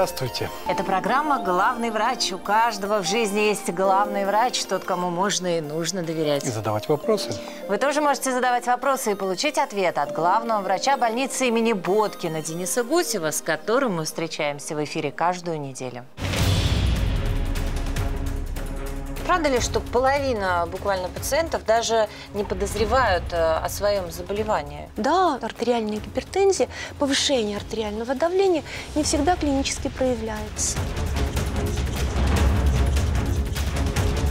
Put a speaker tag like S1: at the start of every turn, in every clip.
S1: здравствуйте.
S2: Это программа «Главный врач». У каждого в жизни есть главный врач, тот, кому можно и нужно доверять.
S1: И задавать вопросы.
S2: Вы тоже можете задавать вопросы и получить ответ от главного врача больницы имени Боткина Дениса Гусева, с которым мы встречаемся в эфире каждую неделю. Правда ли, что половина буквально пациентов даже не подозревают э, о своем заболевании?
S3: Да, артериальная гипертензия, повышение артериального давления не всегда клинически проявляется.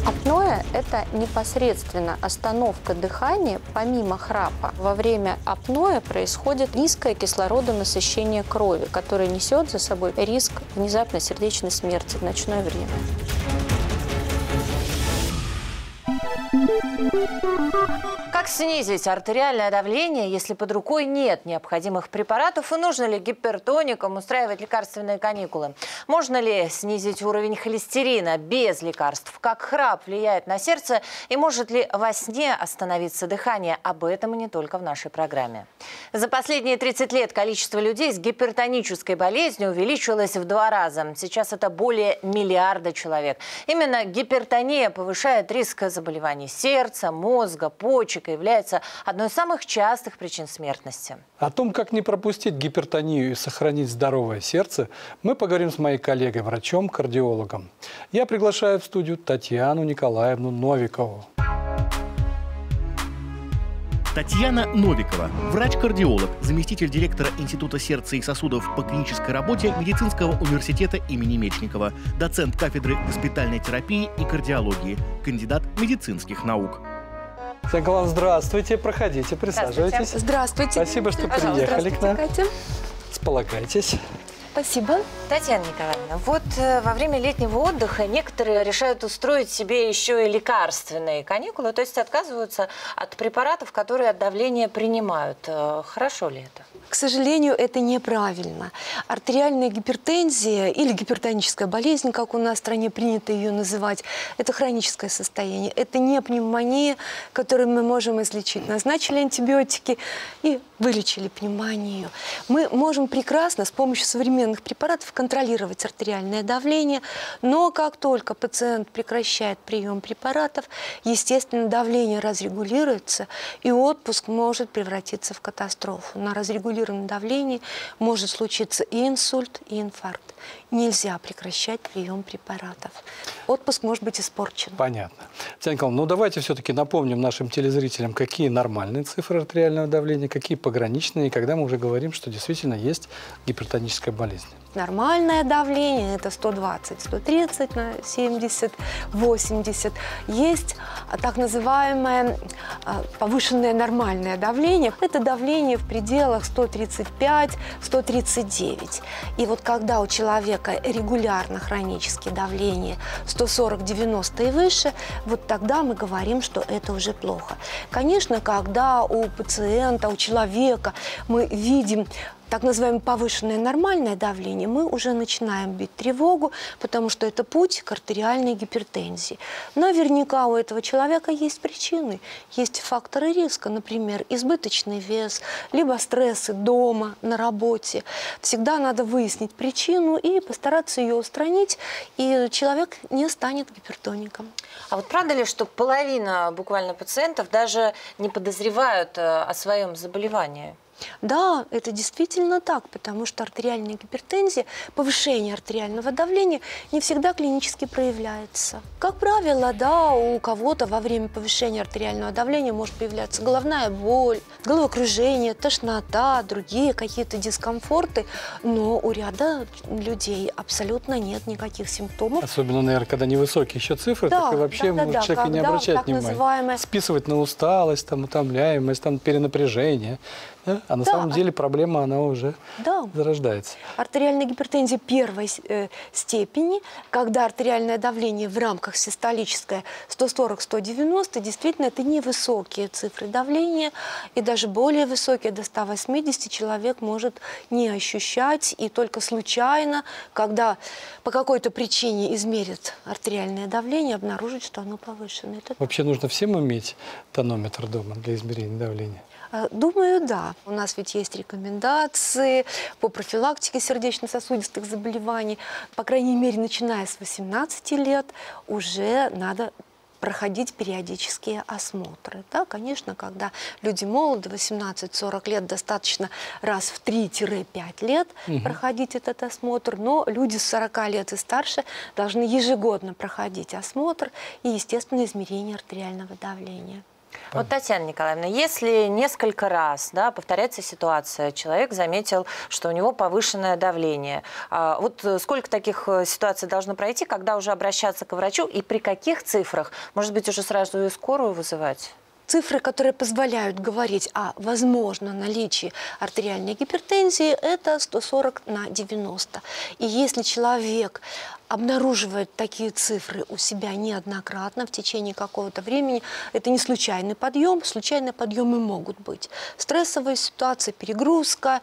S4: Апноэ – это непосредственно остановка дыхания помимо храпа. Во время апноэ происходит низкое кислородонасыщение крови, которое несет за собой риск внезапной сердечной смерти в ночное время.
S2: Música Как снизить артериальное давление, если под рукой нет необходимых препаратов? И нужно ли гипертоникам устраивать лекарственные каникулы? Можно ли снизить уровень холестерина без лекарств? Как храп влияет на сердце? И может ли во сне остановиться дыхание? Об этом и не только в нашей программе. За последние 30 лет количество людей с гипертонической болезнью увеличилось в два раза. Сейчас это более миллиарда человек. Именно гипертония повышает риск заболеваний сердца, мозга, почек является одной из самых частых причин смертности.
S1: О том, как не пропустить гипертонию и сохранить здоровое сердце, мы поговорим с моей коллегой, врачом-кардиологом. Я приглашаю в студию Татьяну Николаевну Новикову.
S5: Татьяна Новикова, врач-кардиолог, заместитель директора Института сердца и сосудов по клинической работе Медицинского университета имени Мечникова, доцент кафедры госпитальной терапии и кардиологии, кандидат медицинских наук.
S1: Татьяна Николаевна, здравствуйте, проходите, присаживайтесь.
S3: Здравствуйте.
S1: Спасибо, что
S3: Пожалуйста.
S1: приехали к нам.
S3: Катя.
S1: Сполагайтесь.
S3: Спасибо.
S2: Татьяна Николаевна, вот э, во время летнего отдыха некоторые решают устроить себе еще и лекарственные каникулы, то есть отказываются от препаратов, которые от давления принимают. Э, Хорошо ли это?
S3: К сожалению, это неправильно. Артериальная гипертензия или гипертоническая болезнь, как у нас в стране принято ее называть, это хроническое состояние. Это не пневмония, которую мы можем излечить. Назначили антибиотики и вылечили пневмонию. Мы можем прекрасно с помощью современных препаратов контролировать артериальное давление, но как только пациент прекращает прием препаратов, естественно, давление разрегулируется, и отпуск может превратиться в катастрофу. На разрегулированном давлении может случиться и инсульт, и инфаркт. Нельзя прекращать прием препаратов. Отпуск может быть испорчен.
S1: Понятно. Татьяна Николаевна, ну давайте все-таки напомним нашим телезрителям, какие нормальные цифры артериального давления, какие пограничные, и когда мы уже говорим, что действительно есть гипертоническая болезнь.
S3: Нормальное давление – это 120, 130 на 70, 80. Есть а, так называемое а, повышенное нормальное давление. Это давление в пределах 135-139. И вот когда у человека регулярно хроническое давление 140-90 и выше, вот тогда мы говорим, что это уже плохо. Конечно, когда у пациента, у человека мы видим так называемое повышенное нормальное давление, мы уже начинаем бить тревогу, потому что это путь к артериальной гипертензии. Наверняка у этого человека есть причины, есть факторы риска, например, избыточный вес, либо стрессы дома, на работе. Всегда надо выяснить причину и постараться ее устранить, и человек не станет гипертоником.
S2: А вот правда ли, что половина буквально пациентов даже не подозревают э, о своем заболевании?
S3: Да, это действительно так, потому что артериальная гипертензия, повышение артериального давления не всегда клинически проявляется. Как правило, да, у кого-то во время повышения артериального давления может появляться головная боль, головокружение, тошнота, другие какие-то дискомфорты, но у ряда людей абсолютно нет никаких симптомов.
S1: Особенно, наверное, когда невысокие еще цифры,
S3: Да,
S1: так и вообще
S3: да, да,
S1: может
S3: да,
S1: человек и не
S3: так
S1: внимания.
S3: называемая-
S1: Списывать на усталость, там, утомляемость, там, перенапряжение. Да? А на
S3: Да,
S1: самом
S3: а-
S1: деле проблема, она уже
S3: Да.
S1: зарождается.
S3: Артериальная гипертензия первой э, степени, когда артериальное давление в рамках систолическое 140-190, действительно это невысокие цифры давления, и даже более высокие, до 180 человек может не ощущать, и только случайно, когда по какой-то причине измерят артериальное давление, обнаружить, что оно повышено. Это
S1: Вообще нужно всем иметь тонометр дома для измерения давления.
S3: Э, Думаю, да. У нас ведь есть рекомендации по профилактике сердечно-сосудистых заболеваний. По крайней мере, начиная с 18 лет уже надо проходить периодические осмотры. Да, конечно, когда люди молоды, 18-40 лет, достаточно раз в 3-5 лет проходить этот осмотр, но люди с 40 лет и старше должны ежегодно проходить осмотр и, естественно, измерение артериального давления.
S2: Вот, Татьяна Николаевна, если несколько раз да, повторяется ситуация, человек заметил, что у него повышенное давление, а, вот э, сколько таких э, ситуаций должно пройти, когда уже обращаться к врачу и при каких цифрах? Может быть, уже сразу и скорую вызывать?
S3: Цифры, которые позволяют говорить о возможном наличии артериальной гипертензии, это 140 на 90. И если человек обнаруживает такие цифры у себя неоднократно в течение какого-то времени, это не случайный подъем, случайные подъемы могут быть. Стрессовая ситуация, перегрузка,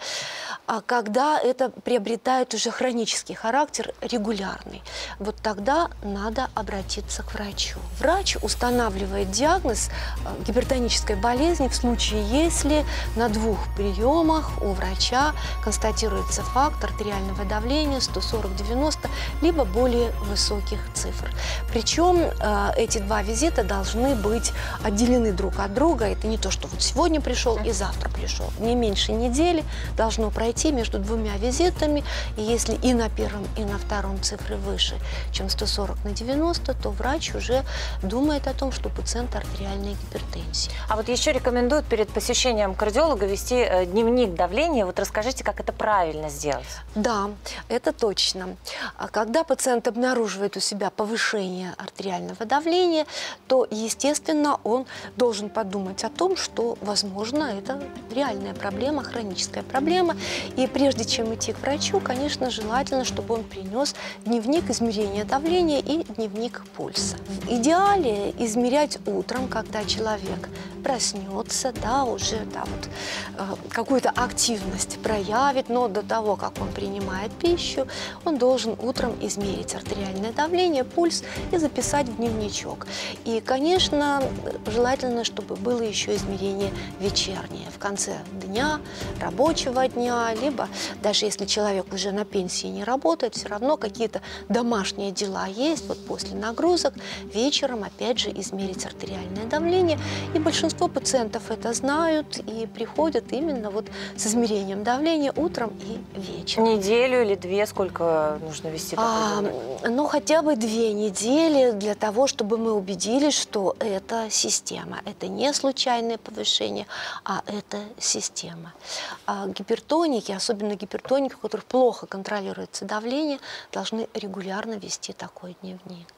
S3: а когда это приобретает уже хронический характер, регулярный. Вот тогда надо обратиться к врачу. Врач устанавливает диагноз э, гипертонической болезни в случае, если на двух приемах у врача констатируется факт артериального давления 140-90, либо более высоких цифр. Причем э, эти два визита должны быть отделены друг от друга. Это не то, что вот сегодня пришел и завтра пришел. Не меньше недели должно пройти между двумя визитами. И если и на первом, и на втором цифры выше, чем 140 на 90, то врач уже думает о том, что у пациента артериальная гипертензия.
S2: А вот еще рекомендуют перед посещением кардиолога вести э, дневник давления. Вот расскажите, как это правильно сделать.
S3: Да, это точно. А Когда пациент обнаруживает у себя повышение артериального давления, то, естественно, он должен подумать о том, что, возможно, это реальная проблема, хроническая проблема. И прежде чем идти к врачу, конечно, желательно, чтобы он принес дневник измерения давления и дневник пульса. В идеале измерять утром, когда человек проснется, да, уже да, вот, э, какую-то активность проявит, но до того, как он принимает пищу, он должен утром измерить артериальное давление, пульс и записать в дневничок. И, конечно, желательно, чтобы было еще измерение вечернее, в конце дня, рабочего дня, либо даже если человек уже на пенсии не работает, все равно какие-то домашние дела есть, вот после нагрузок вечером опять же измерить артериальное давление. И большинство пациентов это знают и приходят именно вот с измерением давления утром и вечером.
S2: Неделю или две, сколько нужно вести такой
S3: А, ну, хотя бы две недели для того, чтобы мы убедились, что это система. Это не случайное повышение, а это система. А гипертоники, особенно гипертоники, у которых плохо контролируется давление, должны регулярно вести такой дневник.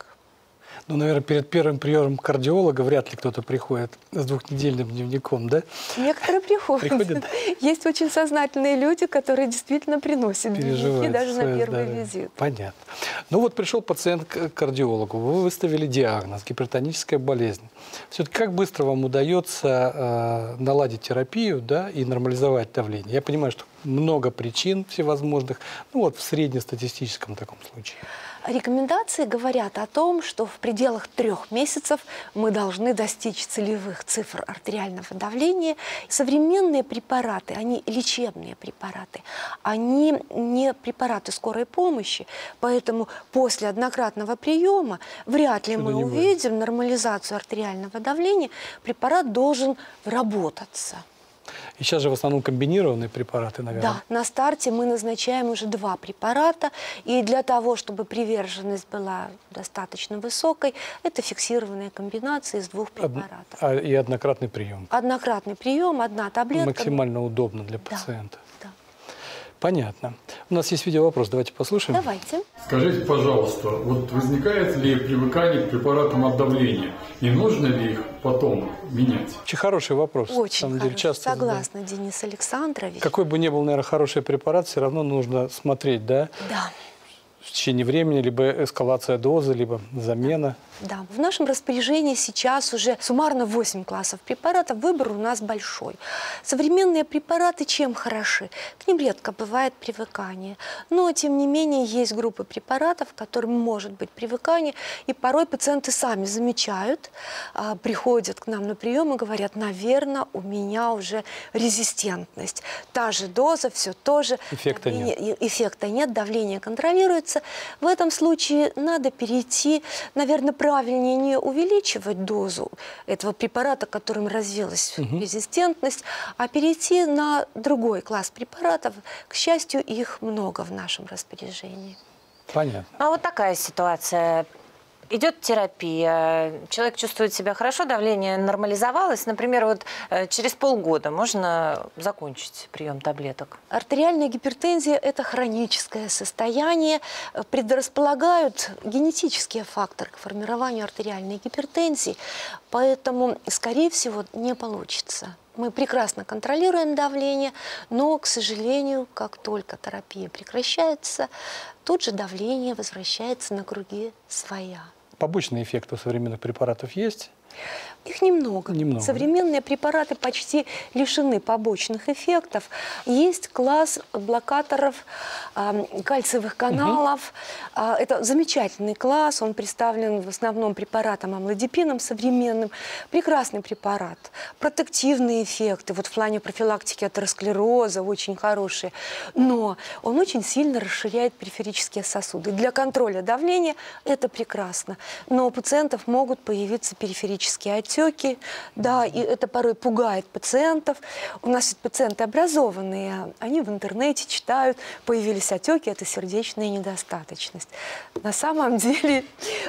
S1: Ну, наверное, перед первым приемом кардиолога вряд ли кто-то приходит с двухнедельным дневником, да?
S3: Некоторые приходят.
S1: Приходят?
S3: Есть очень сознательные люди, которые действительно приносят дневники
S1: Переживают
S3: даже на первый
S1: здоровье.
S3: визит.
S1: Понятно. Ну вот пришел пациент к кардиологу, вы выставили диагноз, гипертоническая болезнь. Все-таки как быстро вам удается э, наладить терапию да, и нормализовать давление? Я понимаю, что много причин всевозможных, ну вот в среднестатистическом таком случае.
S3: Рекомендации говорят о том, что в пределах трех месяцев мы должны достичь целевых цифр артериального давления. Современные препараты, они лечебные препараты, они не препараты скорой помощи, поэтому после однократного приема вряд ли мы увидим нормализацию артериального давления. Препарат должен вработаться.
S1: И сейчас же в основном комбинированные препараты, наверное.
S3: Да, на старте мы назначаем уже два препарата, и для того, чтобы приверженность была достаточно высокой, это фиксированная комбинация из двух
S1: Од-
S3: препаратов.
S1: а, и однократный прием.
S3: Однократный прием, одна таблетка.
S1: Максимально удобно для пациента.
S3: да.
S1: Понятно. У нас есть видеовопрос, давайте послушаем.
S3: Давайте.
S6: Скажите, пожалуйста, вот возникает ли привыкание к препаратам от давления? И нужно ли их потом менять?
S1: Очень хороший вопрос. на
S3: Очень
S1: самом деле,
S3: хорошо.
S1: часто.
S3: Согласна, Денис Александрович.
S1: Какой бы ни был, наверное, хороший препарат, все равно нужно смотреть, да?
S3: Да.
S1: В течение времени, либо эскалация дозы, либо замена.
S3: Да, в нашем распоряжении сейчас уже суммарно 8 классов препаратов. Выбор у нас большой. Современные препараты чем хороши? К ним редко бывает привыкание. Но, тем не менее, есть группы препаратов, к которым может быть привыкание. И порой пациенты сами замечают, а, приходят к нам на прием и говорят, наверное, у меня уже резистентность. Та же доза, все то же.
S1: Эффекта
S3: давление,
S1: нет.
S3: Эффекта нет, давление контролируется. В этом случае надо перейти, наверное, правильнее не увеличивать дозу этого препарата, которым развилась резистентность, а перейти на другой класс препаратов. К счастью, их много в нашем распоряжении.
S1: Понятно.
S2: А вот такая ситуация. Идет терапия, человек чувствует себя хорошо, давление нормализовалось. Например, вот э, через полгода можно закончить прием таблеток.
S3: Артериальная гипертензия – это хроническое состояние. Предрасполагают генетические факторы к формированию артериальной гипертензии, поэтому, скорее всего, не получится. Мы прекрасно контролируем давление, но, к сожалению, как только терапия прекращается, тут же давление возвращается на круги своя.
S1: Побочные эффекты у современных препаратов есть?
S3: Их немного.
S1: Немного?
S3: Современные препараты почти лишены побочных эффектов. Есть класс блокаторов а, кальциевых каналов. А, это замечательный класс. Он представлен в основном препаратом амлодипином современным. Прекрасный препарат. Протективные эффекты. Вот в плане профилактики атеросклероза очень хорошие. Но он очень сильно расширяет периферические сосуды. Для контроля давления это прекрасно. Но у пациентов могут появиться периферические отеки. Да, и это порой пугает пациентов. У нас пациенты образованные. Они в интернете читают, появились отеки, это сердечная недостаточность. На самом деле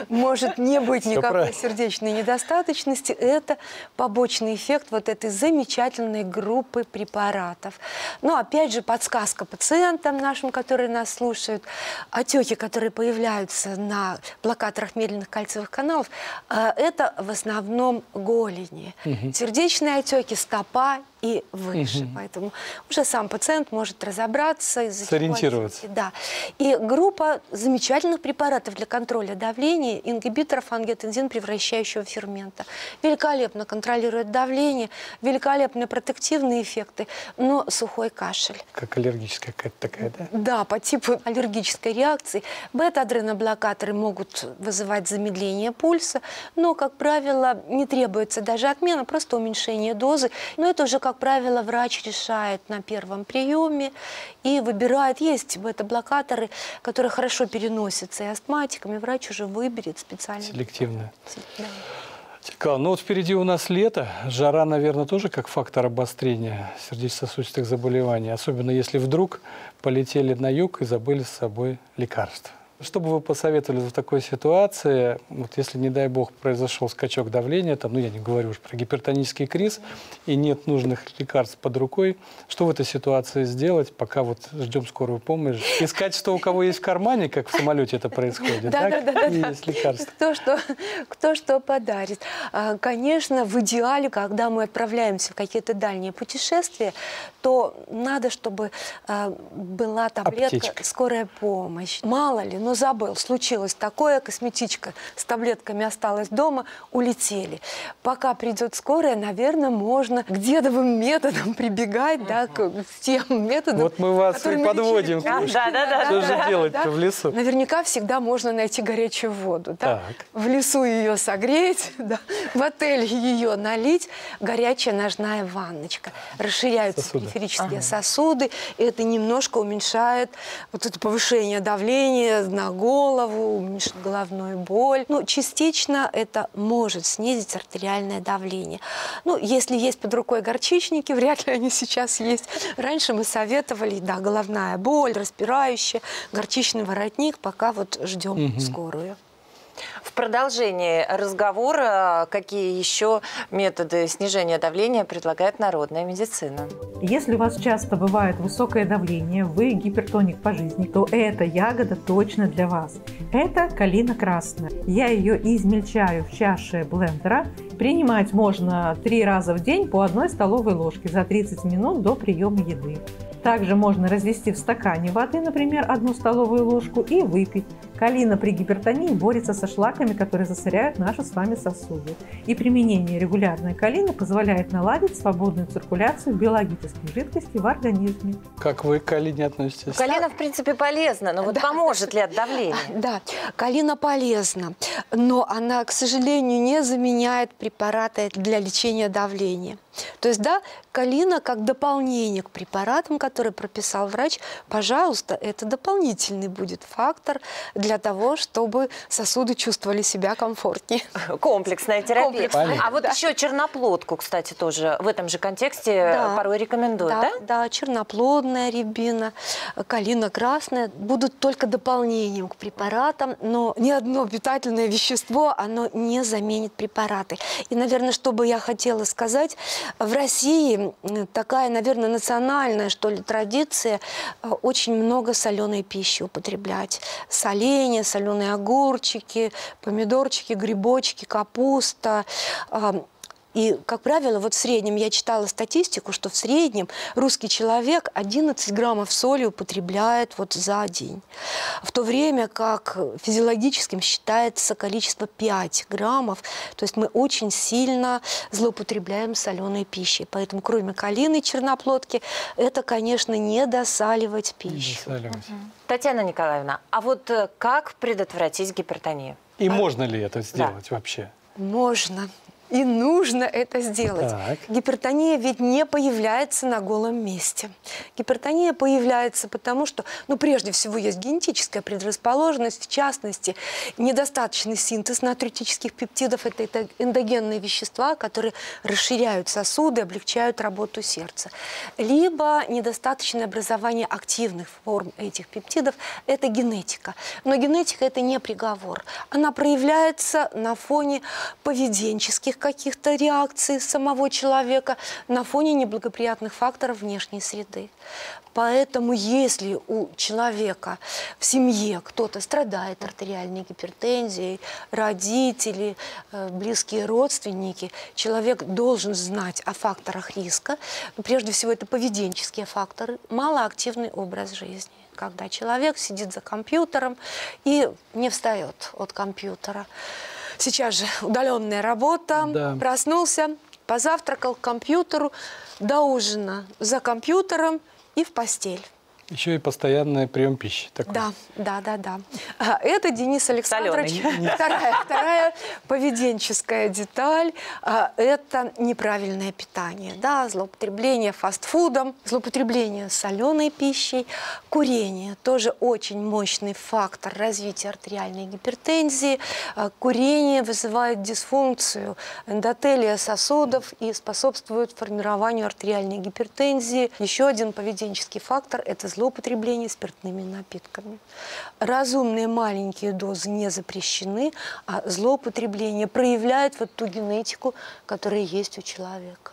S3: может не быть никакой сердечной недостаточности. Это побочный эффект вот этой замечательной группы препаратов. Но опять же подсказка пациентам нашим, которые нас слушают. Отеки, которые появляются на блокаторах медленных кальциевых каналов, э, это в основном голени. Сердечные отеки, стопа и выше. Поэтому уже сам пациент может разобраться. чего
S1: Сориентироваться.
S3: Да. И группа замечательных препаратов для контроля давления, ингибиторов ангиотензин превращающего фермента. Великолепно контролирует давление, великолепные протективные эффекты, но сухой кашель.
S1: Как аллергическая какая-то такая, да?
S3: Да, по типу аллергической реакции. Бета-адреноблокаторы могут вызывать замедление пульса, но, как правило, не требуется даже отмена, просто уменьшение дозы. Но это уже, как правило, врач решает на первом приеме и выбирает. Есть бета-блокаторы, которые хорошо переносятся и астматиками. Врач уже выберет специально.
S1: Селективная.
S3: Да.
S1: Цикл. Ну вот впереди у нас лето. Жара, наверное, тоже как фактор обострения сердечно-сосудистых заболеваний. Особенно если вдруг полетели на юг и забыли с собой лекарства. Что бы вы посоветовали в такой ситуации, вот если, не дай бог, произошел скачок давления, там, ну я не говорю уж про гипертонический криз, и нет нужных лекарств под рукой, что в этой ситуации сделать, пока вот ждем скорую помощь? Искать, что у кого есть в кармане, как в самолете это происходит,
S3: Да, да, да,
S1: И есть лекарства.
S3: Кто что, кто что подарит. А, Конечно, в идеале, когда мы отправляемся в какие-то дальние путешествия, то надо, чтобы а, была таблетка. «Скорая помощь». Мало ли, но забыл, случилось такое, косметичка с таблетками осталась дома, улетели. Пока придет скорая, наверное, можно к дедовым методам прибегать, да, к тем методам,
S1: Вот мы вас и подводим
S3: Пушкина,
S2: Да, да, да,
S1: Что же
S3: да,
S1: делать-то
S3: да.
S1: в лесу?
S3: Наверняка всегда можно найти горячую воду. Да?
S1: Так.
S3: В лесу ее согреть, да. в отеле ее налить. Горячая ножная ванночка. Расширяются
S1: Сосуды.
S3: периферические сосуды. И это немножко уменьшает вот это повышение давления на голову, уменьшит головную боль. Ну, частично это может снизить артериальное давление. Ну, если есть под рукой горчичники, вряд ли они сейчас есть. Раньше мы советовали, да, головная боль, распирающая, горчичный воротник, пока вот ждем скорую.
S2: В продолжении разговора, какие еще методы снижения давления предлагает народная медицина?
S7: Если у вас часто бывает высокое давление, вы гипертоник по жизни, то эта ягода точно для вас. Это калина красная. Я ее измельчаю в чаше блендера. Принимать можно три раза в день по одной столовой ложке за 30 минут до приема еды. Также можно развести в стакане воды, например, одну столовую ложку, и выпить. Калина при гипертонии борется со шлаками, которые засоряют наши с вами сосуды. И применение регулярной калины позволяет наладить свободную циркуляцию биологических жидкостей в организме.
S1: Как вы к калине относитесь?
S2: Калина, в принципе, полезна, но вот
S3: Да.
S2: поможет ли от давления?
S3: Да, калина полезна, но она, к сожалению, не заменяет препараты для лечения давления. То есть, да, калина как дополнение к препаратам, которые прописал врач, пожалуйста, это дополнительный будет фактор для того, чтобы сосуды чувствовали себя комфортнее.
S2: Комплексная терапия.
S3: Комплексная,
S2: а вот
S3: да.
S2: еще черноплодку, кстати, тоже в этом же контексте
S3: Да.
S2: порой рекомендуют, да?
S3: да? Да, черноплодная рябина, калина красная будут только дополнением к препаратам, но ни одно питательное вещество, оно не заменит препараты. И, наверное, что бы я хотела сказать, в России такая, наверное, национальная, что ли, традиция э, очень много соленой пищи употреблять. Соленья, соленые огурчики, помидорчики, грибочки, капуста. А, И, как правило, вот в среднем, я читала статистику, что в среднем русский человек 11 граммов соли употребляет вот за день. В то время как физиологическим считается количество 5 граммов. То есть мы очень сильно злоупотребляем соленой пищей. Поэтому кроме калины, черноплодки, это, конечно, не досаливать пищу.
S1: Засаливать.
S2: Татьяна Николаевна, а вот э, как предотвратить гипертонию?
S1: И можно ли это сделать вообще?
S3: Можно. И нужно это сделать.
S1: Так.
S3: Гипертония ведь не появляется на голом месте. Гипертония появляется потому, что, ну, прежде всего, есть генетическая предрасположенность, в частности, недостаточный синтез натритических пептидов. Это, это эндогенные вещества, которые расширяют сосуды, облегчают работу сердца. Либо недостаточное образование активных форм этих пептидов. Это генетика. Но генетика – это не приговор. Она проявляется на фоне поведенческих каких-то реакций самого человека, на фоне неблагоприятных факторов внешней среды. Поэтому если у человека в семье кто-то страдает артериальной гипертензией, родители, э, близкие родственники, человек должен знать о факторах риска. Прежде всего, это поведенческие факторы, малоактивный образ жизни когда человек сидит за компьютером и не встает от компьютера. Сейчас же удаленная работа,
S1: Да.
S3: проснулся, позавтракал к компьютеру, до ужина за компьютером и в постель.
S1: Еще и постоянный прием пищи. Такой.
S3: Да, да, да, да. А, Это Денис Александрович. Вторая, вторая поведенческая деталь а, – это неправильное питание. Да, злоупотребление фастфудом, злоупотребление соленой пищей, курение – тоже очень мощный фактор развития артериальной гипертензии. А, Курение вызывает дисфункцию эндотелия сосудов и способствует формированию артериальной гипертензии. Еще один поведенческий фактор – это злоупотребление спиртными напитками. Разумные маленькие дозы не запрещены, а злоупотребление проявляет вот ту генетику, которая есть у человека.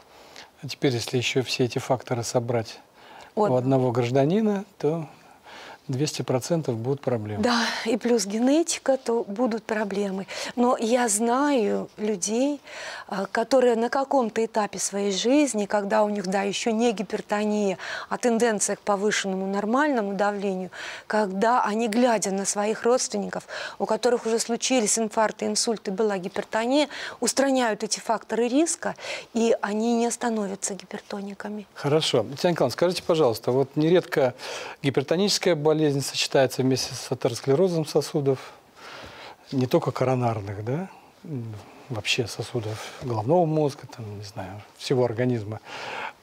S1: А теперь, если еще все эти факторы собрать
S3: Вот.
S1: у одного гражданина, то 200% будут проблемы.
S3: Да, и плюс генетика, то будут проблемы. Но я знаю людей, а, которые на каком-то этапе своей жизни, когда у них, да, еще не гипертония, а тенденция к повышенному нормальному давлению, когда они, глядя на своих родственников, у которых уже случились инфаркты, инсульты, была гипертония, устраняют эти факторы риска, и они не становятся гипертониками.
S1: Хорошо. Татьяна Николаевна, скажите, пожалуйста, вот нередко гипертоническая болезнь сочетается вместе с атеросклерозом сосудов, не только коронарных, да, вообще сосудов головного мозга, там, не знаю, всего организма.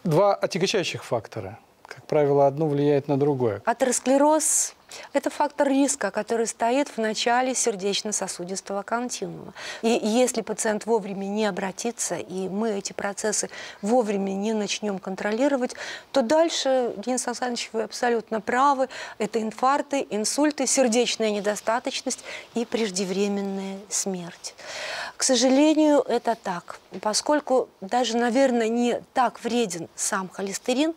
S1: Два отягощающих фактора. Как правило, одно влияет на другое.
S3: Атеросклероз – это фактор риска, который стоит в начале сердечно-сосудистого континуума. И если пациент вовремя не обратится, и мы эти процессы вовремя не начнем контролировать, то дальше, Денис Александрович, вы абсолютно правы, это инфаркты, инсульты, сердечная недостаточность и преждевременная смерть. К сожалению, это так, поскольку даже, наверное, не так вреден сам холестерин,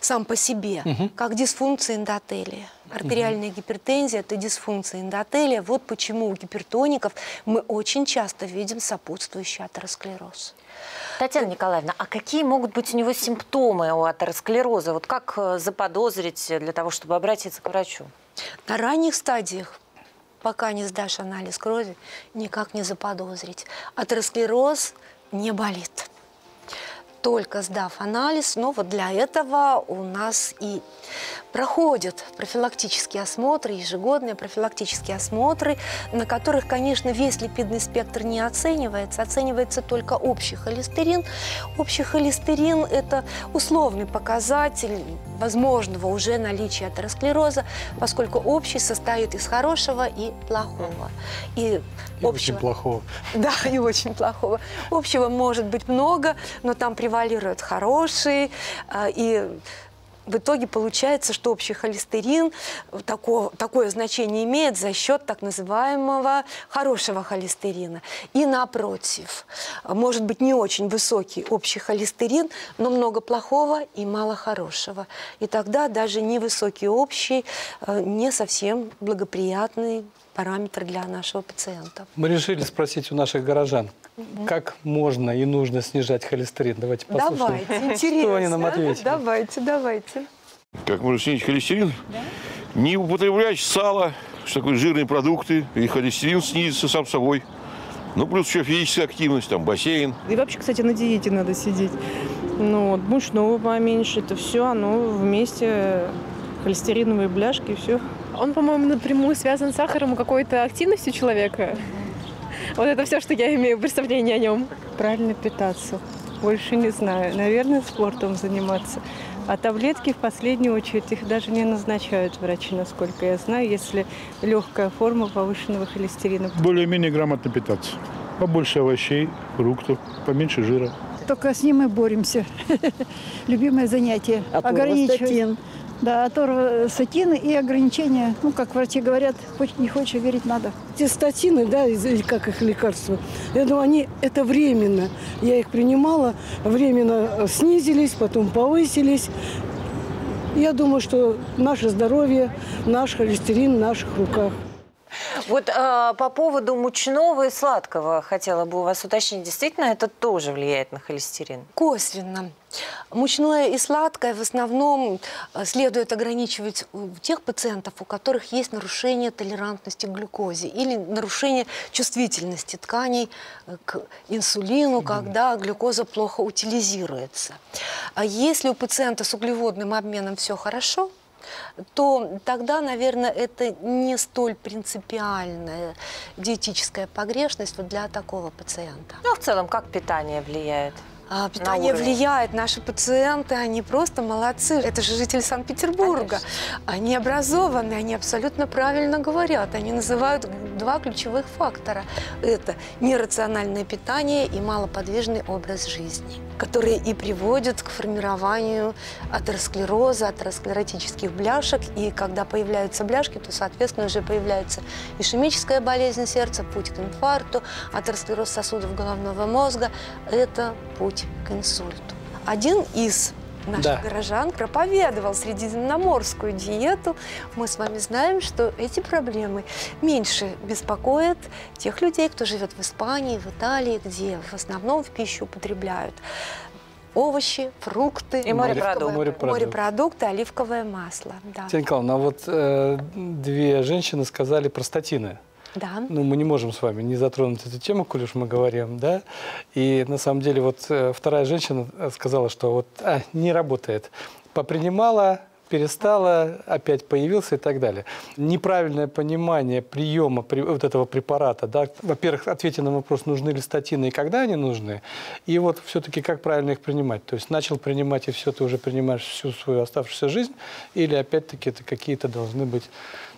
S3: сам по себе, как дисфункция эндотелия. Артериальная гипертензия – это дисфункция эндотелия. Вот почему у гипертоников мы очень часто видим сопутствующий атеросклероз.
S2: Татьяна Николаевна, а какие могут быть у него симптомы у атеросклероза? Вот как э, заподозрить для того, чтобы обратиться к врачу?
S3: На ранних стадиях, пока не сдашь анализ крови, никак не заподозрить. Атеросклероз не болит только сдав анализ, но вот для этого у нас и проходят профилактические осмотры, ежегодные профилактические осмотры, на которых, конечно, весь липидный спектр не оценивается, оценивается только общий холестерин. Общий холестерин – это условный показатель возможного уже наличия атеросклероза, поскольку общий состоит из хорошего и плохого.
S1: И, и общего, очень плохого.
S3: Да, и очень плохого. Общего может быть много, но там превалирует хороший, а, и в итоге получается, что общий холестерин такое, такое значение имеет за счет так называемого хорошего холестерина. И напротив, может быть не очень высокий общий холестерин, но много плохого и мало хорошего. И тогда даже невысокий общий э, не совсем благоприятный параметр для нашего пациента.
S1: Мы решили спросить у наших горожан, как можно и нужно снижать холестерин? Давайте послушаем,
S3: давайте, интересно.
S1: что они нам ответили.
S3: Давайте, давайте.
S8: Как можно снизить холестерин? Да? Не употреблять сало, что такое жирные продукты, и холестерин снизится сам собой. Ну, плюс еще физическая активность, там, бассейн.
S9: И вообще, кстати, на диете надо сидеть. Ну, вот, мучного поменьше, это все, оно вместе, холестериновые бляшки, все.
S10: Он, по-моему, напрямую связан с сахаром и какой-то активностью человека. Вот это все, что я имею представление о нем.
S11: Правильно питаться. Больше не знаю. Наверное, спортом заниматься. А таблетки в последнюю очередь их даже не назначают врачи, насколько я знаю, если легкая форма повышенного холестерина.
S12: Более-менее грамотно питаться. Побольше овощей, фруктов, поменьше жира.
S13: Только с ним мы боремся. Любимое занятие. Ограничивать. Да, аторвостатины и ограничения, ну, как врачи говорят, хоть не хочешь верить, надо.
S14: Те статины, да, как их лекарства, я думаю, они, это временно. Я их принимала, временно снизились, потом повысились. Я думаю, что наше здоровье, наш холестерин в наших руках.
S2: Вот э, по поводу мучного и сладкого хотела бы у вас уточнить. Действительно, это тоже влияет на холестерин?
S3: Косвенно. Мучное и сладкое в основном э, следует ограничивать у тех пациентов, у которых есть нарушение толерантности к глюкозе или нарушение чувствительности тканей э, к инсулину, когда глюкоза плохо утилизируется. А если у пациента с углеводным обменом все хорошо, то тогда, наверное, это не столь принципиальная диетическая погрешность вот для такого пациента.
S2: Ну, а в целом, как питание влияет?
S3: А, питание влияет. Наши пациенты, они просто молодцы. Это же жители Санкт-Петербурга. Они образованные, они абсолютно правильно говорят. Они называют два ключевых фактора. Это нерациональное питание и малоподвижный образ жизни, которые и приводят к формированию атеросклероза, атеросклеротических бляшек. И когда появляются бляшки, то, соответственно, уже появляется ишемическая болезнь сердца, путь к инфаркту, атеросклероз сосудов головного мозга. Это путь к инсульту. Один из наших да. горожан проповедовал средиземноморскую диету. Мы с вами знаем, что эти проблемы меньше беспокоят тех людей, кто живет в Испании, в Италии, где в основном в пищу употребляют овощи, фрукты,
S2: и морепродукты,
S3: морепродукты, морепродукты оливковое масло.
S1: Да. Николаевна, а вот э, две женщины сказали про статины.
S3: Да.
S1: Ну, мы не можем с вами не затронуть эту тему, коль уж мы говорим, да. И на самом деле вот э, вторая женщина сказала, что вот а, не работает. Попринимала, перестала, опять появился и так далее. Неправильное понимание приема вот этого препарата, да, во-первых, ответьте на вопрос, нужны ли статины и когда они нужны, и вот все-таки как правильно их принимать. То есть начал принимать, и все, ты уже принимаешь всю свою оставшуюся жизнь, или опять-таки это какие-то должны быть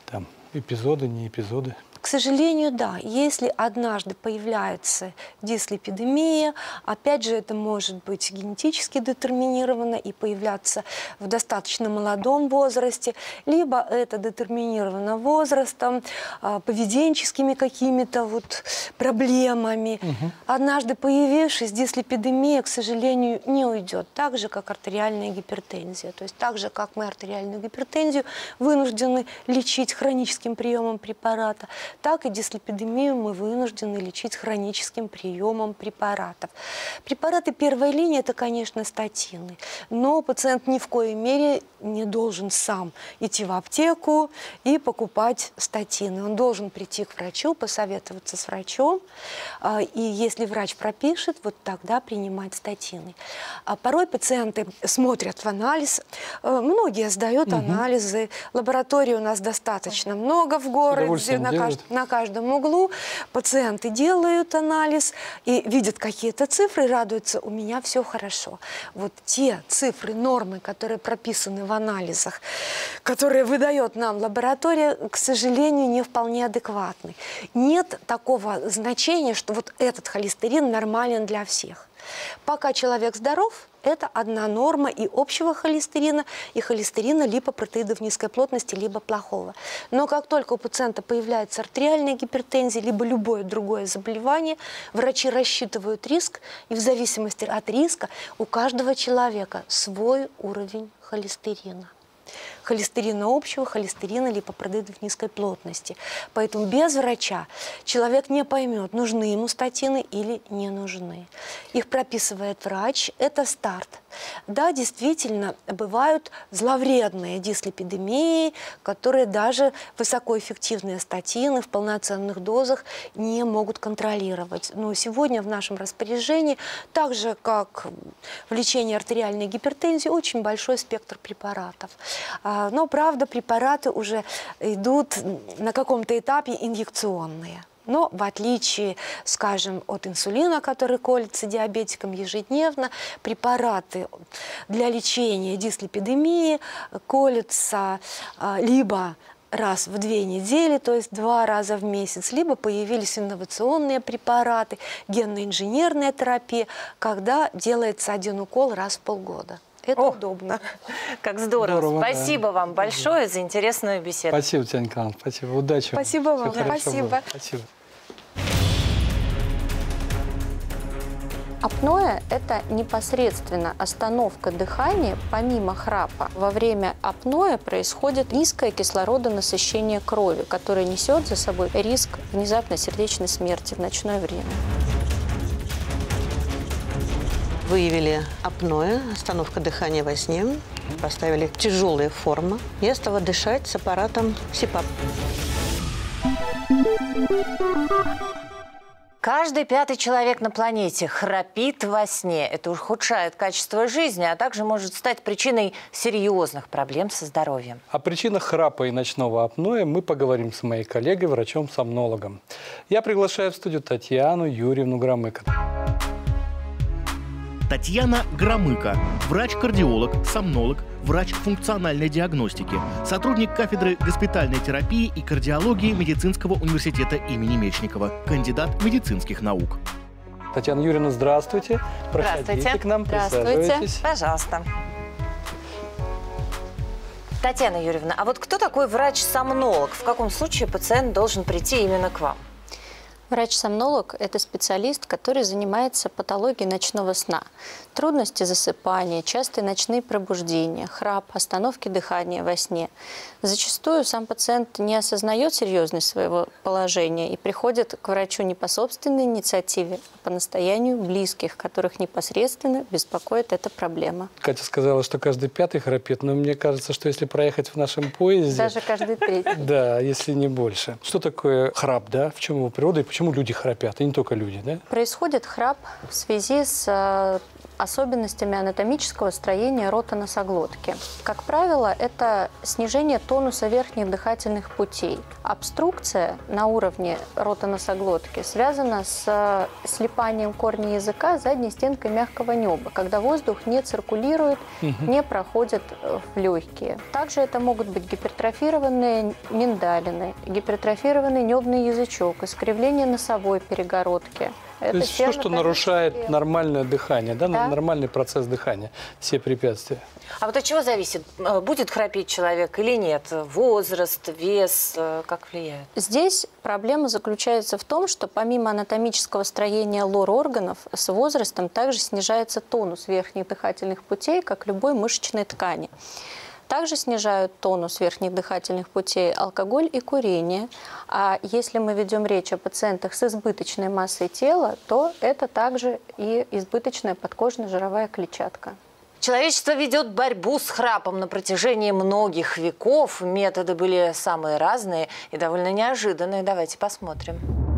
S1: там эпизоды, не эпизоды.
S3: К сожалению, да. Если однажды появляется дислепидемия, опять же, это может быть генетически детерминировано и появляться в достаточно молодом возрасте, либо это детерминировано возрастом, а, поведенческими какими-то вот проблемами. Угу. Однажды появившись, дислепидемия, к сожалению, не уйдет. Так же, как артериальная гипертензия. То есть так же, как мы артериальную гипертензию вынуждены лечить хроническим приемом препарата, так и дислепидемию мы вынуждены лечить хроническим приемом препаратов. Препараты первой линии – это, конечно, статины, но пациент ни в коей мере не должен сам идти в аптеку и покупать статины. Он должен прийти к врачу, посоветоваться с врачом, а, и если врач пропишет, вот тогда принимать статины. А порой пациенты смотрят в анализ, э, многие сдают угу. анализы, лабораторий у нас достаточно много в городе, на, кажд... на каждом углу пациенты делают анализ и видят какие-то цифры, радуются, у меня все хорошо. Вот те цифры, нормы, которые прописаны в анализах, которые выдает нам лаборатория, к сожалению, не вполне адекватны. Нет такого значения, что вот этот холестерин нормален для всех. Пока человек здоров, это одна норма и общего холестерина, и холестерина липопротеидов низкой плотности, либо плохого. Но как только у пациента появляется артериальная гипертензия, либо любое другое заболевание, врачи рассчитывают риск, и в зависимости от риска у каждого человека свой уровень холестерина холестерина общего, холестерина липопротеидов низкой плотности. Поэтому без врача человек не поймет, нужны ему статины или не нужны. Их прописывает врач, это старт. Да, действительно, бывают зловредные дислепидемии, которые даже высокоэффективные статины в полноценных дозах не могут контролировать. Но сегодня в нашем распоряжении, так же как в лечении артериальной гипертензии, очень большой спектр препаратов. А, но, правда, препараты уже идут на каком-то этапе инъекционные. Но в отличие, скажем, от инсулина, который колется диабетикам ежедневно, препараты для лечения дислепидемии колются а, либо раз в две недели, то есть два раза в месяц, либо появились инновационные препараты, генно-инженерная терапия, когда делается один укол раз в полгода. Это О, удобно.
S2: Как здорово. здорово Спасибо да. вам большое за интересную беседу.
S1: Спасибо, Татьяна Николаевна. Спасибо. Удачи.
S3: Спасибо вам. Спасибо.
S1: Спасибо.
S4: Апноэ – это непосредственно остановка дыхания помимо храпа. Во время апноэ происходит низкое кислородонасыщение крови, которое несет за собой риск внезапной сердечной смерти в ночное время
S15: выявили апноэ, остановка дыхания во сне, поставили тяжелые формы и стала дышать с аппаратом СИПАП.
S2: Каждый пятый человек на планете храпит во сне. Это ухудшает качество жизни, а также может стать причиной серьезных проблем со здоровьем.
S1: О причинах храпа и ночного апноэ мы поговорим с моей коллегой, врачом-сомнологом. Я приглашаю в студию Татьяну Юрьевну Громыко.
S5: Татьяна Громыко, врач-кардиолог, сомнолог, врач функциональной диагностики, сотрудник кафедры госпитальной терапии и кардиологии Медицинского университета имени Мечникова, кандидат медицинских наук.
S1: Татьяна Юрьевна, здравствуйте. Проходите здравствуйте. к нам,
S2: Здравствуйте. Пожалуйста. Татьяна Юрьевна, а вот кто такой врач-сомнолог? В каком случае пациент должен прийти именно к вам?
S4: Врач-сомнолог – это специалист, который занимается патологией ночного сна. Трудности засыпания, частые ночные пробуждения, храп, остановки дыхания во сне. Зачастую сам пациент не осознает серьезность своего положения и приходит к врачу не по собственной инициативе, а по настоянию близких, которых непосредственно беспокоит эта проблема.
S1: Катя сказала, что каждый пятый храпит, но мне кажется, что если проехать в нашем поезде...
S4: Даже каждый третий.
S1: Да, если не больше. Что такое храп, да? В чем его природа и почему почему люди храпят, и не только люди, да?
S4: Происходит храп в связи с э, особенностями анатомического строения рота носоглотки. Как правило, это снижение тонуса верхних дыхательных путей. Обструкция на уровне рота носоглотки связана с слипанием корня языка задней стенкой мягкого неба, когда воздух не циркулирует, не проходит э, в легкие. Также это могут быть гипертрофированные миндалины, гипертрофированный небный язычок, искривление носовой перегородки –
S1: это То есть все, что нарушает нормальное дыхание, да, да, нормальный процесс дыхания, все препятствия.
S2: А вот от чего зависит, э, будет храпеть человек или нет? Возраст, вес, э, как влияет?
S4: Здесь проблема заключается в том, что помимо анатомического строения лор органов, с возрастом также снижается тонус верхних дыхательных путей, как любой мышечной ткани. Также снижают тонус верхних дыхательных путей алкоголь и курение. А если мы ведем речь о пациентах с избыточной массой тела, то это также и избыточная подкожно-жировая клетчатка.
S2: Человечество ведет борьбу с храпом на протяжении многих веков. Методы были самые разные и довольно неожиданные. Давайте посмотрим.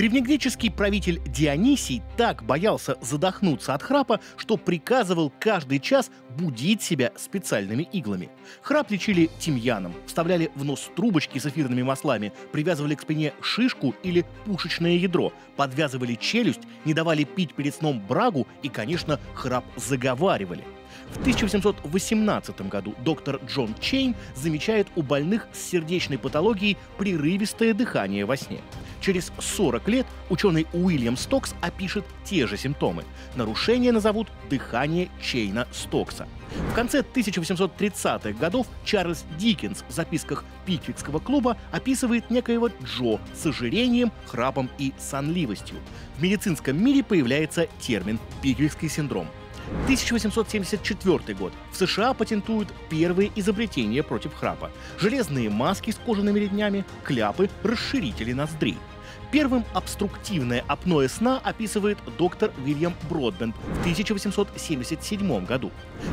S5: Древнегреческий правитель Дионисий так боялся задохнуться от храпа, что приказывал каждый час будить себя специальными иглами. Храп лечили тимьяном, вставляли в нос трубочки с эфирными маслами, привязывали к спине шишку или пушечное ядро, подвязывали челюсть, не давали пить перед сном брагу и, конечно, храп заговаривали. В 1818 году доктор Джон Чейн замечает у больных с сердечной патологией прерывистое дыхание во сне. Через 40 лет ученый Уильям Стокс опишет те же симптомы. Нарушение назовут дыхание Чейна Стокса. В конце 1830-х годов Чарльз Диккенс в записках Пиквикского клуба описывает некоего Джо с ожирением, храпом и сонливостью. В медицинском мире появляется термин «пиквикский синдром». 1874 год. В США патентуют первые изобретения против храпа. Железные маски с кожаными ремнями, кляпы, расширители ноздрей. Первым обструктивное апноэ сна описывает доктор Вильям Бродбенд в 1877 году.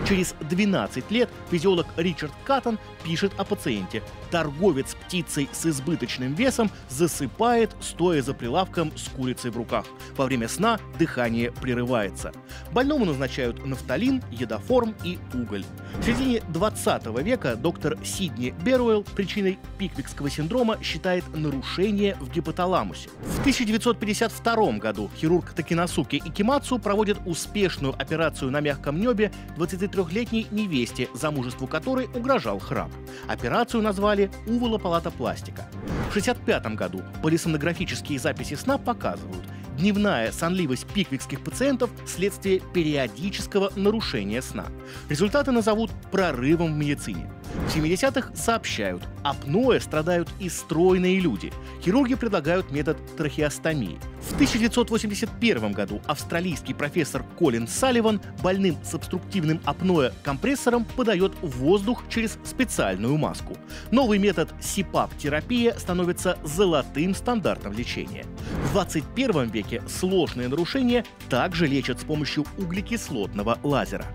S5: Через 12 лет физиолог Ричард Каттон пишет о пациенте. Торговец птицей с избыточным весом засыпает, стоя за прилавком с курицей в руках. Во время сна дыхание прерывается. Больному назначают нафталин, едоформ и уголь. В середине 20 века доктор Сидни Беруэлл причиной пиквикского синдрома считает нарушение в гипоталамусе. В 1952 году хирург Такинасуки Икимацу проводит успешную операцию на мягком небе 23-летней невесте, замужеству которой угрожал храп. Операцию назвали «уволополатопластика». В 1965 году полисомнографические записи сна показывают, Дневная сонливость пиквикских пациентов – следствие периодического нарушения сна. Результаты назовут прорывом в медицине. В 70-х сообщают, апноэ страдают и стройные люди. Хирурги предлагают метод трахеостомии. В 1981 году австралийский профессор Колин Салливан больным с обструктивным апноэ компрессором подает воздух через специальную маску. Новый метод СИПАП-терапия становится золотым стандартом лечения. В 21 веке сложные нарушения также лечат с помощью углекислотного лазера.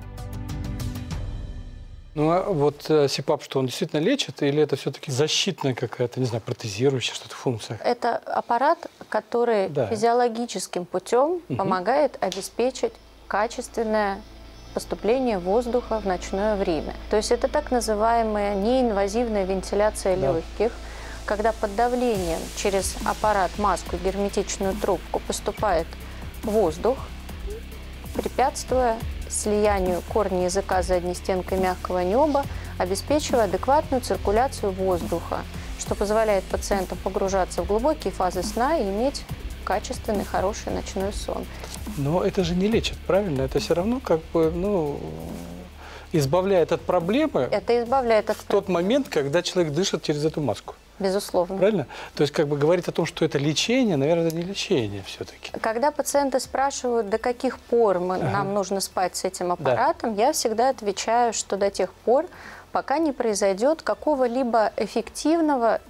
S1: Ну, а вот э, СИПАП, что он действительно лечит, или это все-таки защитная какая-то, не знаю, протезирующая что-то функция?
S4: Это аппарат, который да. физиологическим путем угу. помогает обеспечить качественное поступление воздуха в ночное время. То есть это так называемая неинвазивная вентиляция да. легких, когда под давлением через аппарат, маску, герметичную трубку поступает воздух, препятствуя слиянию корня языка с задней стенкой мягкого неба, обеспечивая адекватную циркуляцию воздуха, что позволяет пациентам погружаться в глубокие фазы сна и иметь качественный, хороший ночной сон.
S1: Но это же не лечит, правильно? Это все равно как бы, ну, избавляет от проблемы.
S4: Это избавляет от...
S1: В тот момент, когда человек дышит через эту маску.
S4: Безусловно.
S1: Правильно? То есть как бы говорить о том, что это лечение, наверное, это не лечение все-таки.
S4: Когда пациенты спрашивают, до каких пор мы, ага. нам нужно спать с этим аппаратом, да. я всегда отвечаю, что до тех пор, пока не произойдет какого-либо эффективного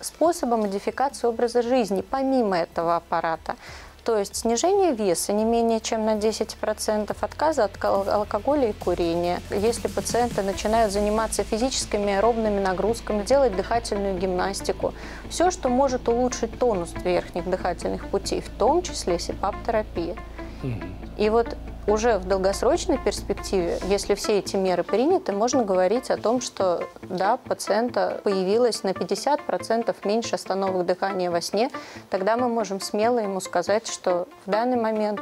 S4: способа модификации образа жизни, помимо этого аппарата. То есть снижение веса не менее чем на 10%, отказа от алкоголя и курения. Если пациенты начинают заниматься физическими аэробными нагрузками, делать дыхательную гимнастику, все, что может улучшить тонус верхних дыхательных путей, в том числе СИПАП-терапия. И вот уже в долгосрочной перспективе, если все эти меры приняты, можно говорить о том, что да, пациента появилось на 50% меньше остановок дыхания во сне, тогда мы можем смело ему сказать, что в данный момент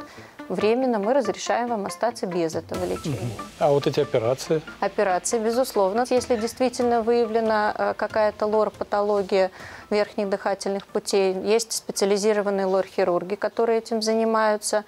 S4: временно мы разрешаем вам остаться без этого лечения.
S1: А вот эти операции?
S4: Операции, безусловно. Если действительно выявлена э, какая-то лор-патология верхних дыхательных путей, есть специализированные лор-хирурги, которые этим занимаются.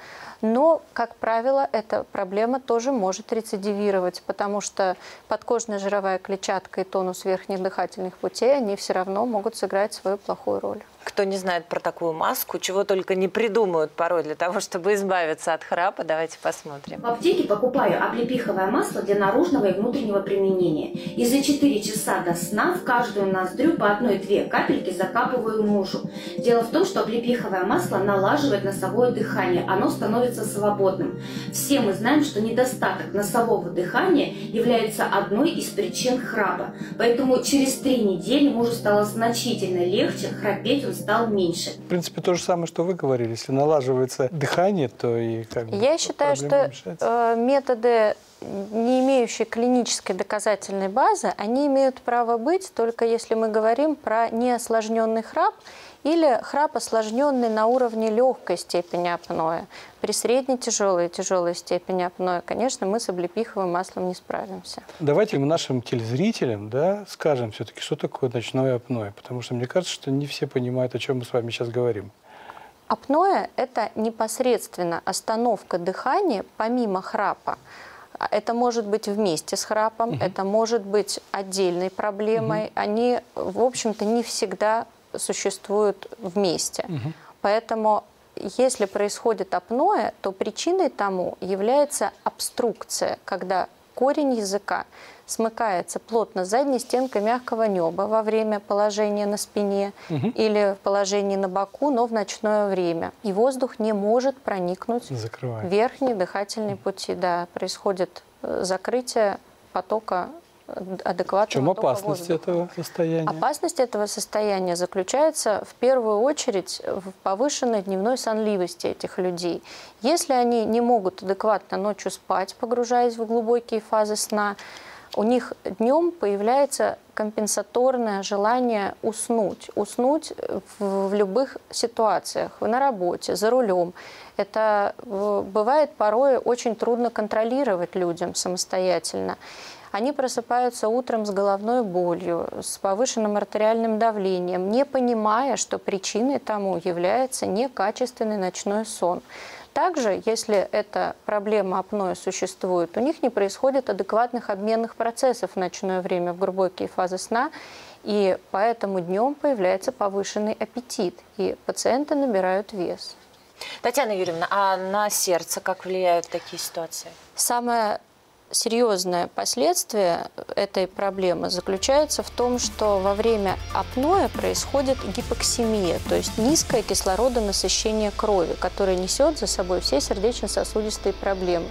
S4: Но, как правило, эта проблема тоже может рецидивировать, потому что подкожная жировая клетчатка и тонус верхних дыхательных путей, они все равно могут сыграть свою плохую роль.
S2: Кто не знает про такую маску, чего только не придумают порой для того, чтобы избавиться от храпа, давайте посмотрим.
S16: В аптеке покупаю облепиховое масло для наружного и внутреннего применения. И за 4 часа до сна в каждую ноздрю по одной-две капельки закапываю мужу. Дело в том, что облепиховое масло налаживает носовое дыхание, оно становится свободным. Все мы знаем, что недостаток носового дыхания является одной из причин храпа. Поэтому через три недели мужу стало значительно легче храпеть, стал меньше.
S1: В принципе, то же самое, что вы говорили. Если налаживается дыхание, то и как бы
S4: Я считаю, что э, методы не имеющие клинической доказательной базы, они имеют право быть только если мы говорим про неосложненный храп или храп, осложненный на уровне легкой степени апноэ. При средней тяжелой и тяжелой степени апноэ, конечно, мы с облепиховым маслом не справимся.
S1: Давайте мы нашим телезрителям да, скажем все-таки, что такое ночное апноэ, потому что мне кажется, что не все понимают, о чем мы с вами сейчас говорим.
S4: Апноэ – это непосредственно остановка дыхания помимо храпа. Это может быть вместе с храпом, угу. это может быть отдельной проблемой. Угу. Они, в общем-то, не всегда существуют вместе. Угу. Поэтому если происходит апноэ, то причиной тому является обструкция, когда корень языка смыкается плотно с задней стенкой мягкого неба во время положения на спине угу. или в положении на боку, но в ночное время. И воздух не может проникнуть Закрывает. в верхние дыхательные пути. Да, происходит э, закрытие потока адекватного
S1: В чем опасность воздуха. этого состояния?
S4: Опасность этого состояния заключается в первую очередь в повышенной дневной сонливости этих людей. Если они не могут адекватно ночью спать, погружаясь в глубокие фазы сна, у них днем появляется компенсаторное желание уснуть. Уснуть в, в любых ситуациях, на работе, за рулем. Это бывает порой очень трудно контролировать людям самостоятельно. Они просыпаются утром с головной болью, с повышенным артериальным давлением, не понимая, что причиной тому является некачественный ночной сон. Также, если эта проблема апноэ существует, у них не происходит адекватных обменных процессов в ночное время, в глубокие фазы сна, и поэтому днем появляется повышенный аппетит, и пациенты набирают вес.
S2: Татьяна Юрьевна, а на сердце как влияют такие ситуации?
S4: Самое серьезное последствие этой проблемы заключается в том, что во время апноэ происходит гипоксимия, то есть низкое кислородонасыщение крови, которое несет за собой все сердечно-сосудистые проблемы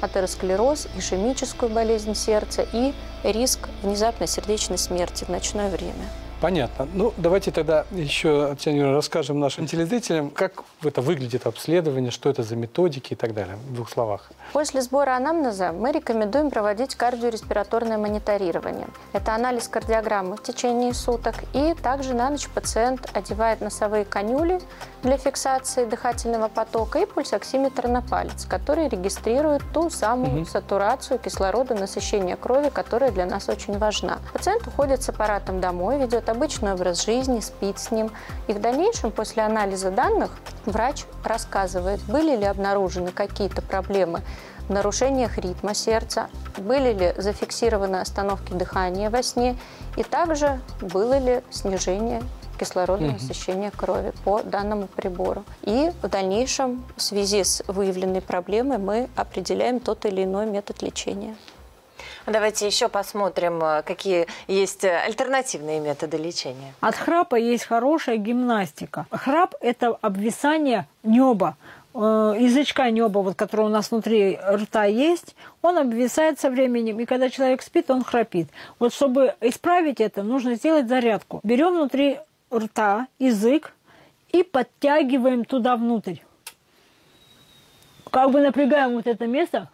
S4: атеросклероз, ишемическую болезнь сердца и риск внезапной сердечной смерти в ночное время.
S1: Понятно. Ну, давайте тогда еще, Татьяна расскажем нашим телезрителям, как это выглядит обследование, что это за методики и так далее, в двух словах.
S4: После сбора анамнеза мы рекомендуем проводить кардиореспираторное мониторирование. Это анализ кардиограммы в течение суток, и также на ночь пациент одевает носовые конюли для фиксации дыхательного потока и пульсоксиметр на палец, который регистрирует ту самую угу. сатурацию кислорода, насыщение крови, которая для нас очень важна. Пациент уходит с аппаратом домой, ведет обычный образ жизни, спит с ним. И в дальнейшем, после анализа данных, врач рассказывает, были ли обнаружены какие-то проблемы в нарушениях ритма сердца, были ли зафиксированы остановки дыхания во сне, и также было ли снижение кислородное насыщение крови по данному прибору. И в дальнейшем в связи с выявленной проблемой мы определяем тот или иной метод лечения.
S2: Давайте еще посмотрим, э, какие есть э, альтернативные методы лечения.
S17: От храпа есть хорошая гимнастика. Храп – это обвисание неба э, язычка неба, вот, который у нас внутри рта есть, он обвисает со временем, и когда человек спит, он храпит. Вот чтобы исправить это, нужно сделать зарядку. Берем внутри рта язык и подтягиваем туда внутрь. Как бы напрягаем вот это место,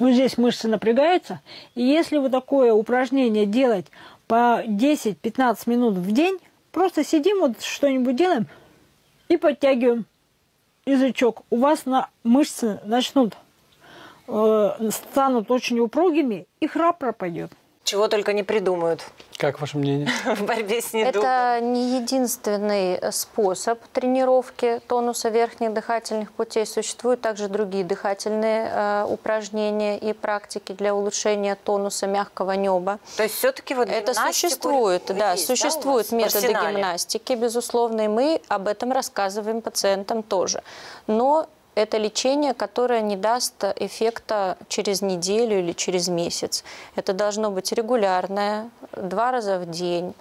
S17: вот здесь мышцы напрягаются. И если вот такое упражнение делать по 10-15 минут в день, просто сидим, вот что-нибудь делаем и подтягиваем язычок. У вас на мышцы начнут, э, станут очень упругими, и храп пропадет.
S2: Чего только не придумают.
S1: Как ваше мнение?
S2: В борьбе с недугом.
S4: Это не единственный способ тренировки тонуса верхних дыхательных путей. Существуют также другие дыхательные э, упражнения и практики для улучшения тонуса мягкого неба.
S2: То есть все-таки вот
S4: Это существует, да,
S2: есть,
S4: существуют
S2: да,
S4: методы гимнастики, безусловно, и мы об этом рассказываем пациентам тоже. Но это лечение, которое не даст эффекта через неделю или через месяц. Это должно быть регулярное, два раза в день,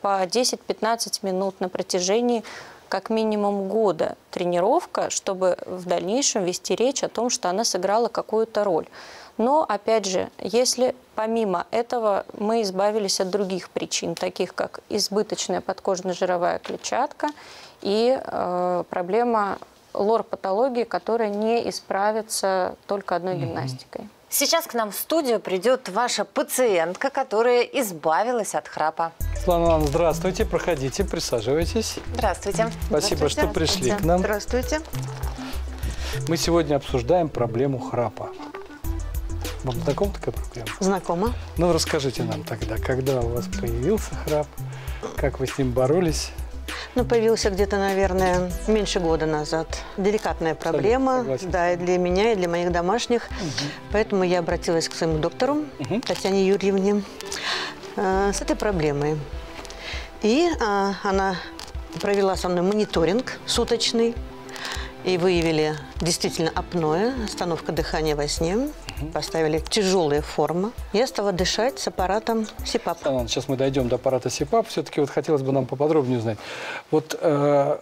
S4: по 10-15 минут на протяжении как минимум года тренировка, чтобы в дальнейшем вести речь о том, что она сыграла какую-то роль. Но, опять же, если помимо этого мы избавились от других причин, таких как избыточная подкожно-жировая клетчатка и э, проблема лор-патологии, которая не исправится только одной гимнастикой.
S2: Сейчас к нам в студию придет ваша пациентка, которая избавилась от храпа.
S1: Светлана Ивановна, здравствуйте, проходите, присаживайтесь.
S2: Здравствуйте.
S1: Спасибо,
S2: Здравствуйте.
S1: что пришли к нам.
S15: Здравствуйте.
S1: Мы сегодня обсуждаем проблему храпа. Вам знакома такая проблема?
S15: Знакома.
S1: Ну, расскажите нам тогда, когда у вас появился храп, как вы с ним боролись?
S15: Ну, появился где-то, наверное, меньше года назад. Деликатная проблема,
S1: согласен.
S15: да, и для меня, и для моих домашних. Поэтому я обратилась к своему доктору, Татьяне Юрьевне, э, с этой проблемой. И э, она провела со мной мониторинг суточный, и выявили действительно апноэ, остановка дыхания во сне. Поставили тяжелые формы. Я стала дышать с аппаратом СИПАП.
S1: Сейчас мы дойдем до аппарата СИПАП. Все-таки вот хотелось бы нам поподробнее узнать. Вот э,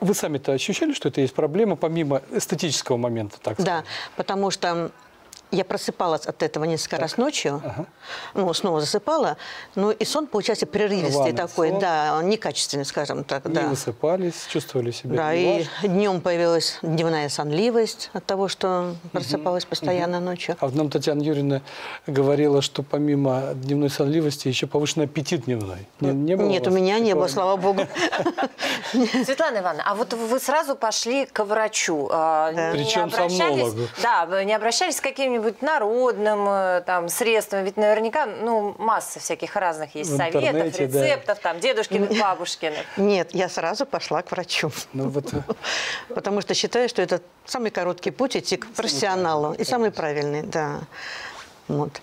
S1: вы сами-то ощущали, что это есть проблема, помимо эстетического момента, так
S15: Да, потому что я просыпалась от этого несколько раз ночью, ну, снова засыпала, ну, и сон получается прерывистый
S1: Рваный
S15: такой,
S1: сон.
S15: да, некачественный, скажем так,
S1: Не
S15: да.
S1: высыпались, чувствовали себя
S15: Да,
S1: неважно.
S15: и днем появилась дневная сонливость от того, что просыпалась постоянно ночью.
S1: А вот нам Татьяна Юрьевна говорила, что помимо дневной сонливости еще повышенный аппетит дневной. Не, не было
S15: Нет,
S1: вас
S15: у меня не было, слава богу.
S2: Светлана Ивановна, а вот вы сразу пошли к врачу. а, не
S1: Причем
S2: обращались-
S1: сомнологу.
S2: Да, не обращались с каким-нибудь народным э, там, средством? Ведь наверняка ну, масса всяких разных есть
S15: В
S2: советов,
S15: интернете, да.
S2: рецептов, там, дедушкиных, бабушкиных.
S15: Нет, я сразу пошла к врачу.
S1: Ну, вот,
S15: Потому что считаю, что это самый короткий путь идти к профессионалу. И самый правильный, да. Вот.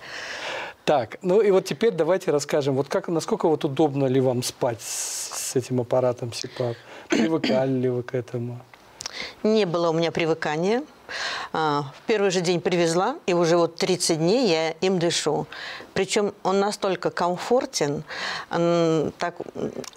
S1: Так, ну и вот теперь давайте расскажем, вот как, насколько вот удобно ли вам спать с, с этим аппаратом СИПАП? Привыкали ли вы к этому?
S15: Не было у меня привыкания. А, В первый же день привезла, и уже вот 30 дней я им дышу. Причем он настолько комфортен, так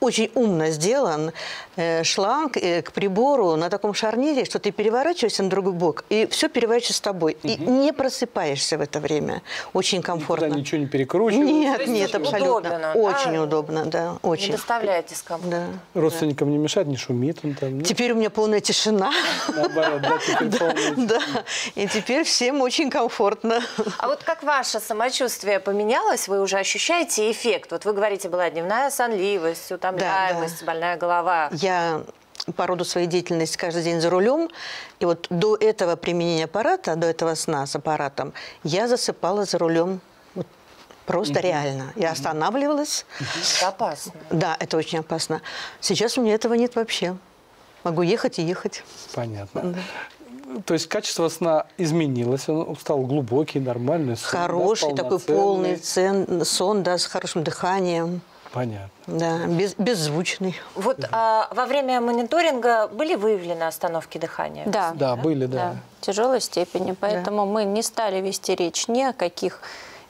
S15: очень умно сделан. Э, Шланг э, к прибору на таком шарнире, что ты переворачиваешься на другой бок, и все переворачивается с тобой. И не просыпаешься в это время. Очень комфортно.
S1: Никуда ничего не перекручиваешь?
S15: Нет, нет, абсолютно.
S2: удобен он,
S15: очень
S2: да?
S15: удобно, да,
S2: Не
S15: очень.
S2: доставляете скомфорт.
S15: Да.
S1: Родственникам не мешает, не шумит он там? ну,
S15: Теперь у меня полная тишина.
S1: Наоборот, да, теперь полная
S15: Да, и теперь всем очень комфортно.
S2: А вот как ваше самочувствие поменялось? Вы уже ощущаете эффект? Вот вы говорите, была дневная сонливость, утомляемость, больная голова.
S15: Я по роду своей деятельности каждый день за рулем. И вот до этого применения аппарата, до этого сна с аппаратом, я засыпала за рулем вот просто реально. Я останавливалась.
S2: Это опасно.
S15: Да, это очень опасно. Сейчас у меня этого нет вообще. Могу ехать и ехать.
S1: Понятно. То есть качество сна изменилось, он стал глубокий, нормальный сон. да,
S15: Хороший, такой
S1: полноценный.
S15: полный цен, сон, да, с хорошим дыханием.
S1: Понятно.
S15: Да, без, беззвучный.
S2: Вот а, во время мониторинга были выявлены остановки дыхания?
S4: Да.
S1: Да, были, да.
S4: Да, в тяжелой степени. Поэтому мы не стали вести речь ни о каких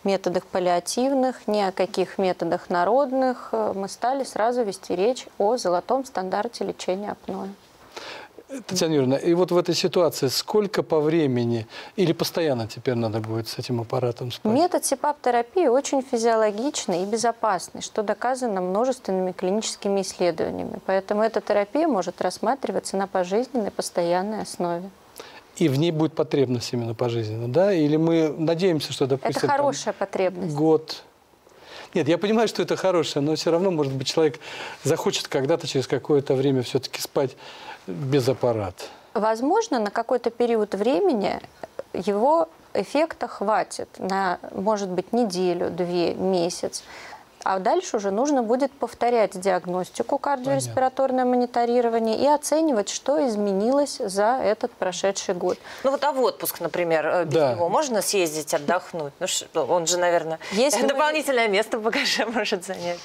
S4: методах паллиативных, ни о каких методах народных. Мы стали сразу вести речь о золотом стандарте лечения апноэ.
S1: Татьяна Юрьевна, и вот в этой ситуации сколько по времени или постоянно теперь надо будет с этим аппаратом спать?
S4: Метод СИПАП-терапии очень физиологичный и безопасный, что доказано множественными клиническими исследованиями. Поэтому эта терапия может рассматриваться на пожизненной постоянной основе.
S1: И в ней будет потребность именно пожизненно, да? Или мы надеемся, что, допустим,
S4: Это
S1: там
S4: хорошая потребность.
S1: год... Нет, я понимаю, что это хорошее, но все равно, может быть, человек захочет когда-то через какое-то время все-таки спать без аппарата.
S4: Возможно, на какой-то период времени его эффекта хватит на, может быть, неделю, две, месяц. А дальше уже нужно будет повторять диагностику, кардиореспираторное Понятно. мониторирование и оценивать, что изменилось за этот прошедший год.
S2: Ну вот а в отпуск, например, э, без да. него можно съездить, отдохнуть? Ну, что, он же, наверное, Если дополнительное мы... место в багаже может занять.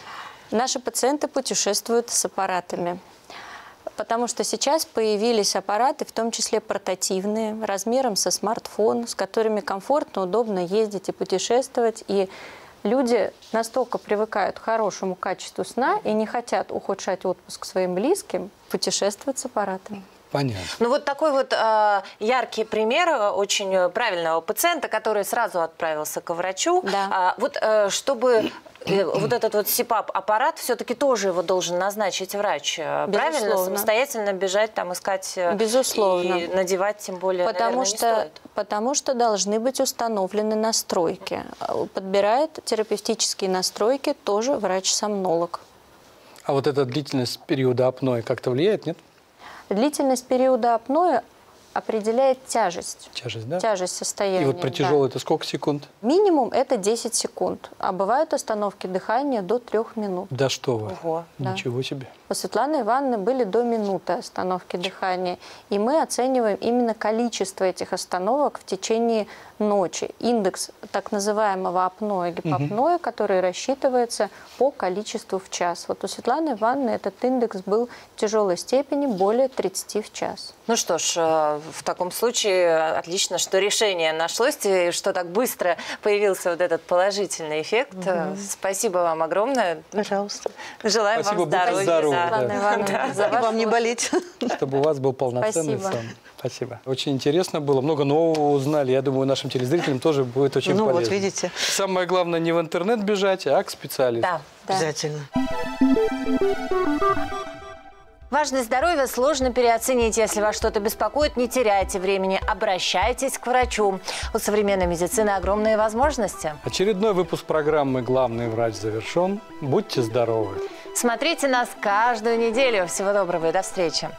S4: Наши пациенты путешествуют с аппаратами потому что сейчас появились аппараты, в том числе портативные, размером со смартфон, с которыми комфортно, удобно ездить и путешествовать. И люди настолько привыкают к хорошему качеству сна и не хотят ухудшать отпуск своим близким, путешествовать с аппаратами.
S1: Понятно.
S2: Ну вот такой вот э, яркий пример э, очень правильного пациента, который сразу отправился к врачу.
S4: Да.
S2: А, вот э, чтобы э, вот этот вот СИПАП-аппарат все-таки тоже его должен назначить врач. Э, Безусловно. Правильно? Самостоятельно бежать, там искать
S4: Безусловно.
S2: и надевать тем более,
S4: потому
S2: наверное,
S4: что,
S2: не стоит.
S4: Потому что должны быть установлены настройки. Подбирает терапевтические настройки тоже врач-сомнолог.
S1: А вот эта длительность периода апноэ как-то влияет, нет?
S4: Длительность периода апноэ определяет тяжесть.
S1: Тяжесть, да?
S4: Тяжесть состояния.
S1: И вот при тяжелой да. это сколько секунд?
S4: Минимум это 10 секунд, а бывают остановки дыхания до 3 минут.
S1: Да что вы,
S2: Ого,
S1: ничего
S4: да.
S1: себе.
S4: У Светланы Ивановны были до минуты остановки дыхания, и мы оцениваем именно количество этих остановок в течение ночи. Индекс так называемого апноэ, гипопноэ, угу. который рассчитывается по количеству в час. Вот у Светланы Ивановны этот индекс был в тяжелой степени более 30 в час.
S2: Ну что ж, э, в таком случае отлично, что решение нашлось, и что так быстро появился вот этот положительный эффект. Угу. Спасибо вам огромное.
S15: Пожалуйста.
S2: Желаем
S1: Спасибо,
S2: вам
S1: здоровья.
S4: Да. да.
S15: За вам не болеть.
S1: Чтобы у вас был полноценный
S4: Спасибо.
S1: сон. Спасибо. Очень интересно было, много нового узнали. Я думаю, нашим телезрителям тоже будет очень
S15: ну,
S1: полезно.
S15: вот видите.
S1: Самое главное не в интернет бежать, а к специалисту.
S2: Да,
S15: да. обязательно.
S2: Важность здоровья сложно переоценить. Если вас что-то беспокоит, не теряйте времени. Обращайтесь к врачу. У современной медицины огромные возможности.
S1: Очередной выпуск программы «Главный врач» завершен. Будьте здоровы!
S2: Смотрите нас каждую неделю. Всего доброго и до встречи.